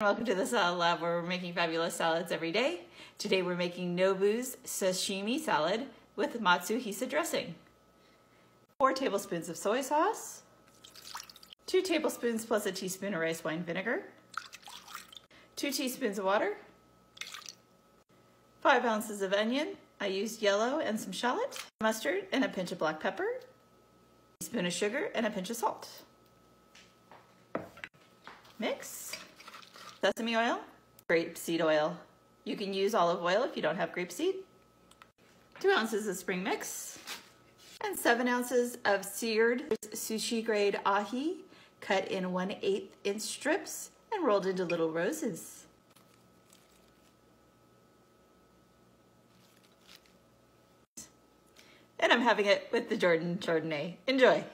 Welcome to the Salad Lab where we're making fabulous salads every day. Today we're making Nobu's sashimi salad with Matsuhisa dressing. Four tablespoons of soy sauce, two tablespoons plus a teaspoon of rice wine vinegar, two teaspoons of water, five ounces of onion. I used yellow and some shallot, mustard and a pinch of black pepper, a teaspoon of sugar and a pinch of salt. Mix sesame oil, grapeseed oil. You can use olive oil if you don't have grapeseed. Two ounces of spring mix and seven ounces of seared sushi grade ahi cut in 1 8 inch strips and rolled into little roses. And I'm having it with the Jordan Chardonnay. Enjoy.